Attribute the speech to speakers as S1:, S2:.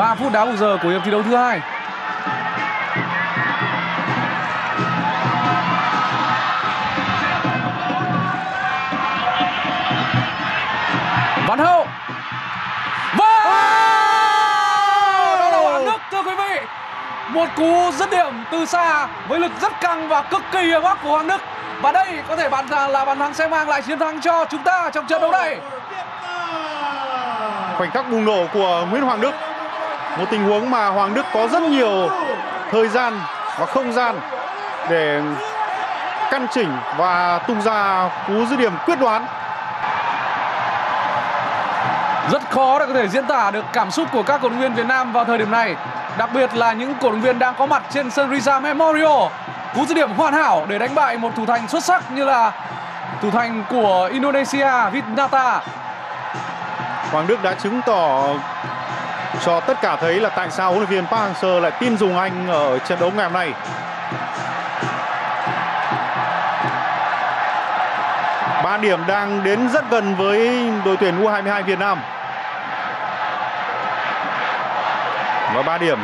S1: 3 phút đá bù giờ của hiệp thi đấu thứ hai. Văn Hậu. Và Đó là Hoàng Đức thưa quý vị. Một cú dứt điểm từ xa Với lực rất căng và cực kỳ hiểm ác của Hoàng Đức. Và đây có thể bàn thắng là bàn thắng sẽ mang lại chiến thắng cho chúng ta trong trận đấu này.
S2: Khoảnh khắc bùng nổ của Nguyễn Hoàng Đức một tình huống mà Hoàng Đức có rất nhiều thời gian và không gian để căn chỉnh và tung ra cú dứt điểm quyết đoán.
S1: Rất khó để có thể diễn tả được cảm xúc của các cổ động viên Việt Nam vào thời điểm này Đặc biệt là những cổ động viên đang có mặt trên sân Riza Memorial. Cú dứt điểm hoàn hảo để đánh bại một thủ thành xuất sắc như là thủ thành của Indonesia Vitnata
S2: Hoàng Đức đã chứng tỏ cho tất cả thấy là tại sao huấn luyện viên Park Hang-seo lại tin dùng anh ở trận đấu ngày hôm nay. Ba điểm đang đến rất gần với đội tuyển U22 Việt Nam. Và ba điểm